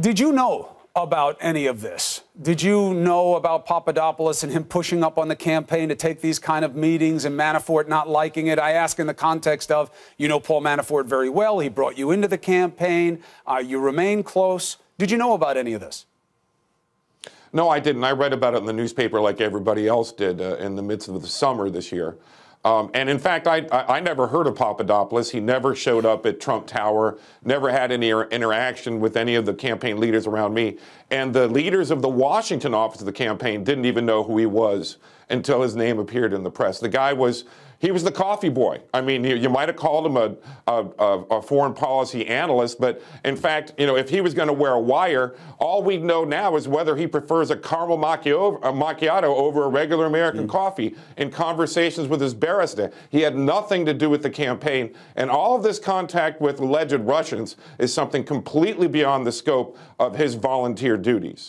Did you know about any of this? Did you know about Papadopoulos and him pushing up on the campaign to take these kind of meetings and Manafort not liking it? I ask in the context of you know Paul Manafort very well. He brought you into the campaign. Uh, you remain close. Did you know about any of this? No, I didn't. I read about it in the newspaper like everybody else did uh, in the midst of the summer this year. Um, and in fact, I, I, I, never heard of Papadopoulos. He never showed up at Trump Tower, never had any interaction with any of the campaign leaders around me. And the leaders of the Washington office of the campaign didn't even know who he was until his name appeared in the press. The guy was he was the coffee boy. I mean, you, you might have called him a, a, a, foreign policy analyst, but in fact, you know, if he was going to wear a wire, all we know now is whether he prefers a caramel macchiato over a regular American mm. coffee in conversations with his barrister. He had nothing to do with the campaign, and all of this contact with alleged Russians is something completely beyond the scope of his volunteer duties.